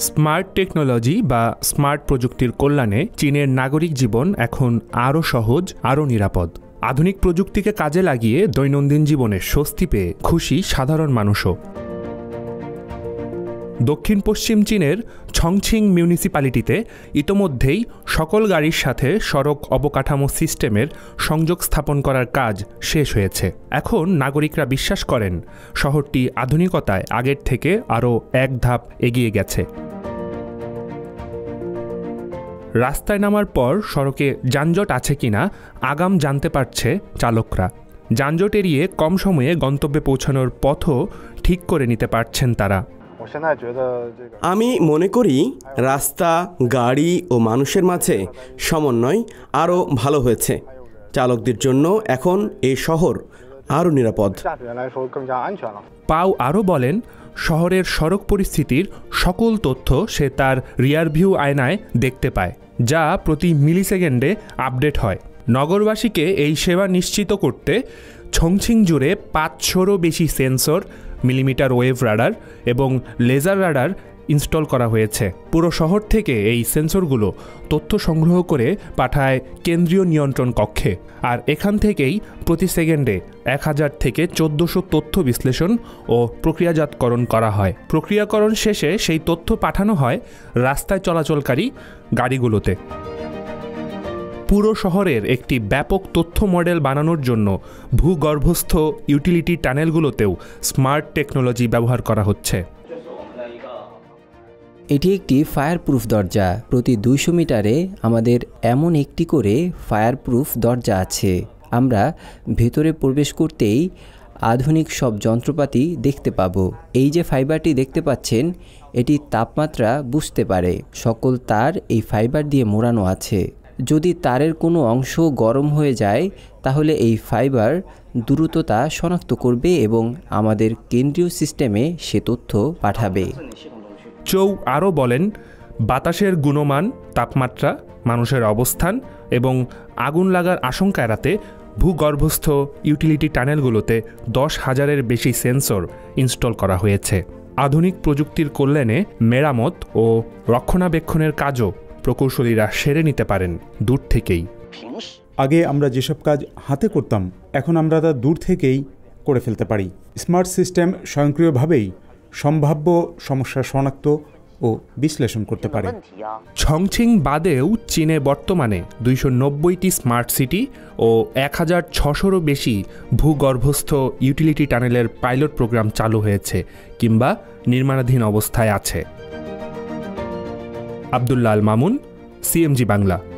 Smart technology বা smart প্রযুক্তির কল্যাণে চীনের নাগরিক জীবন এখন আরও সহজ, আরও নিরাপদ। আধুনিক প্রযুক্তিকে কাজে লাগিয়ে দৈনন্দিন জীবনে স্বস্তি পেয়ে খুশি সাধারণ মানুষও। দক্ষিণ পশ্চিম চীনের ছংছিং মিউনিসিপ্যালিটিতে ইতোমধ্যেই সকল গাড়ির সাথে সড়ক অবকাঠামো সিস্টেমের সংযোগ স্থাপন করার কাজ শেষ হয়েছে। এখন নাগরিকরা বিশ্বাস করেন, শহরটি আধুনিকতায় আগের থেকে আরও এক ধাপ এগিয়ে গেছে। রাস্তায় নামার পর সড়কে যানজট আছে কিনা, আগাম জানতে পারছে চালকরা। যানজট এড়িয়ে কম সময়ে গন্তব্যে পৌঁছানোর পথও ঠিক করে নিতে পারছেন তারা। আমি মনে করি রাস্তা, গাড়ি ও মানুষের মাঝে সমন্বয় আরও ভালো হয়েছে। চালকদের জন্য এখন এই শহর আরও নিরাপদ। পাও আরও বলেন, শহরের সড়ক পরিস্থিতির সকল তথ্য সে তার রিয়ারভিউ আয়নায় দেখতে পায়, যা প্রতি মিলিসেকেন্ডে আপডেট হয়। নগরবাসীকে এই সেবা নিশ্চিত করতে ছংছিং জুড়ে পাঁচশোরও বেশি সেন্সর, মিলিমিটার ওয়েভ রাডার এবং লেজার রাডার ইনস্টল করা হয়েছে। পুরো শহর থেকে এই সেন্সরগুলো তথ্য সংগ্রহ করে পাঠায় কেন্দ্রীয় নিয়ন্ত্রণ কক্ষে। আর এখান থেকেই প্রতি সেকেন্ডে এক হাজার থেকে চোদ্দোশো তথ্য বিশ্লেষণ ও প্রক্রিয়াজাতকরণ করা হয়। প্রক্রিয়াকরণ শেষে সেই তথ্য পাঠানো হয় রাস্তায় চলাচলকারী গাড়িগুলোতে। পুরো শহরের একটি ব্যাপক তথ্য মডেল বানানোর জন্য ভূগর্ভস্থ ইউটিলিটি টানেলগুলোতেও স্মার্ট টেকনোলজি ব্যবহার করা হচ্ছে। এটি একটি ফায়ার প্রুফ দরজা। প্রতি দুইশো মিটারে আমাদের এমন একটি করে ফায়ার প্রুফ দরজা আছে। আমরা ভেতরে প্রবেশ করতেই আধুনিক সব যন্ত্রপাতি দেখতে পাব। এই যে ফাইবারটি দেখতে পাচ্ছেন, এটি তাপমাত্রা বুঝতে পারে। সকল তার এই ফাইবার দিয়ে মোড়ানো আছে। যদি তারের কোনো অংশ গরম হয়ে যায়, তাহলে এই ফাইবার দ্রুততা শনাক্ত করবে এবং আমাদের কেন্দ্রীয় সিস্টেমে সে তথ্য পাঠাবে। চৌ আরও বলেন, বাতাসের গুণমান, তাপমাত্রা, মানুষের অবস্থান এবং আগুন লাগার আশঙ্কা এড়াতে ভূগর্ভস্থ ইউটিলিটি টানেলগুলোতে দশ হাজারের বেশি সেন্সর ইনস্টল করা হয়েছে। আধুনিক প্রযুক্তির কল্যাণে মেরামত ও রক্ষণাবেক্ষণের কাজও প্রকৌশলীরা সেরে নিতে পারেন দূর থেকেই। আগে আমরা যেসব কাজ হাতে করতাম, এখন আমরা তা দূর থেকেই করে ফেলতে পারি। স্মার্ট সিস্টেম স্বয়ংক্রিয়ভাবেই সম্ভাব্য সমস্যা শনাক্ত ও বিশ্লেষণ করতে পারে। ছংছিং বাদেও চীনে বর্তমানে দুইশো নব্বইটি স্মার্ট সিটি ও এক হাজার ছশোরও বেশি ভূগর্ভস্থ ইউটিলিটি টানেলের পাইলট প্রোগ্রাম চালু হয়েছে কিংবা নির্মাণাধীন অবস্থায় আছে। আবদুল্লাল মামুন, সিএমজি বাংলা।